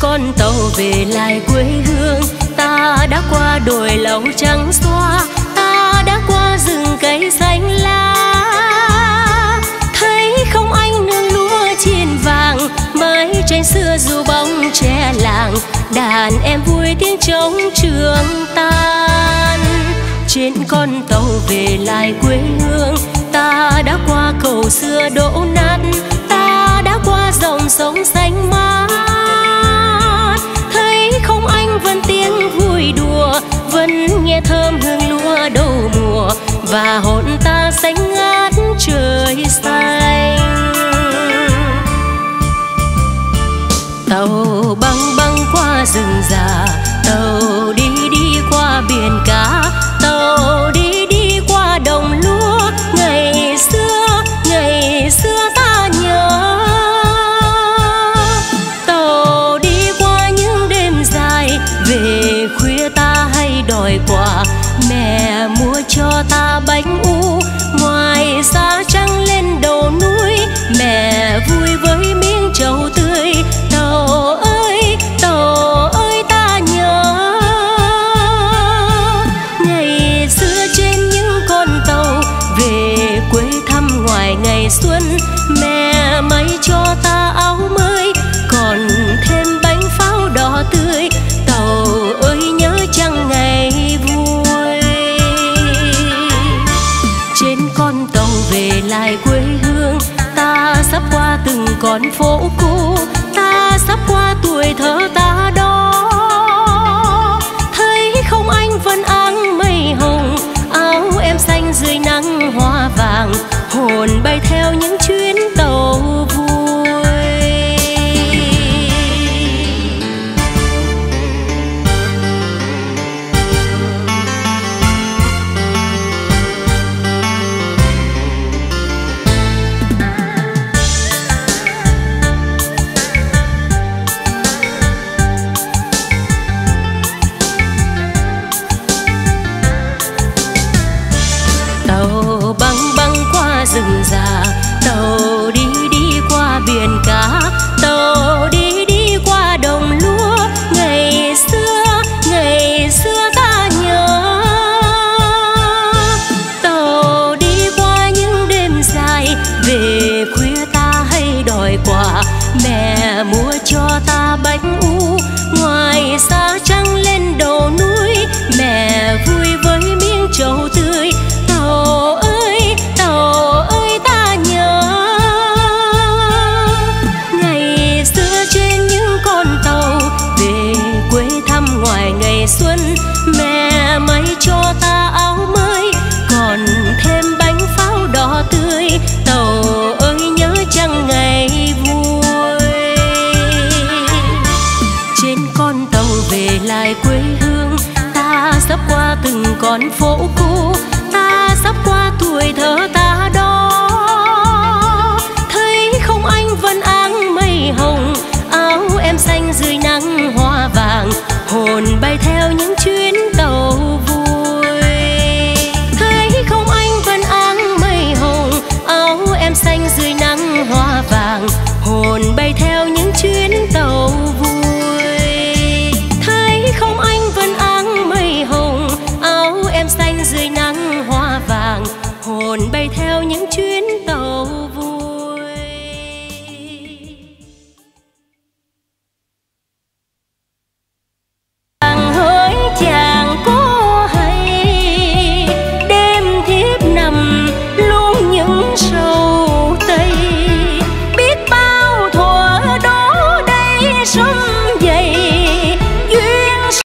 con tàu về lại quê hương. Ta đã qua đồi lầu trắng xóa, ta đã qua rừng cây xanh lá. Thấy không anh nương lúa chiên vàng, mái tranh xưa dù bóng che làng. Đàn em vui tiếng trống trường tan. Trên con tàu về lại quê hương, ta đã qua cầu xưa đổ nát. Ta đã qua dòng sông xanh mát. Nghe thơm hương lúa đầu mùa và hồn ta quà mẹ mua cho ta bánh u, ngoài xa trăng lên đầu núi. Mẹ vui với miếng trầu tươi. Tàu ơi tàu ơi ta nhớ. Ngày xưa trên những con tàu, về quê thăm ngoài ngày xuân. Mẹ may cho ta áo mới về lại quê hương. Ta sắp qua từng con phố cũ, ta sắp qua tuổi thơ ta đó. Thấy không anh vẫn áng mây hồng, áo em xanh dưới nắng hoa vàng, hồn bay theo những rừng già tàu đi đi qua biển cá tàu đi đi qua đồng lúa. Ngày xưa ngày xưa ta nhớ. Tàu đi qua những đêm dài. Về khuya ta hay đòi quà. Mẹ mua xuân, mẹ may cho ta áo mới, còn thêm bánh pháo đỏ tươi, tàu ơi nhớ chăng ngày vui. Trên con tàu về lại quê hương, ta sắp qua từng con phố cũ, ta sắp qua tuổi thơ ta hồn bay theo những chuyến tàu vui.